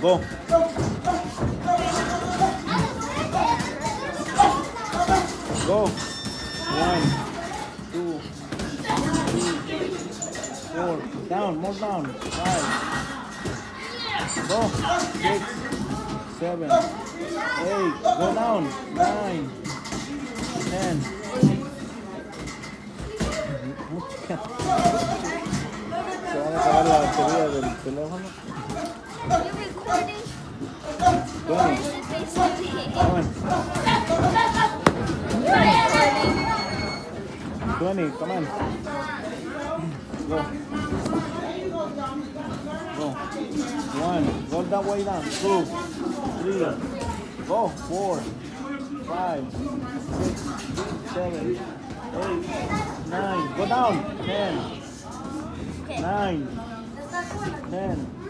Go. Go. One, two, three, four. Down, more down. Five. Go. Six, seven, eight. Go down. Nine, ten. Se van a acabar la batería del teléfono. You're recording? Twenty. Come on. Twenty. Come on. Go. Go. One. Go that way down. Two. Three. Go. Four. Five. Six. Seven. Eight. Nine. Go down. Ten. Nine. 10,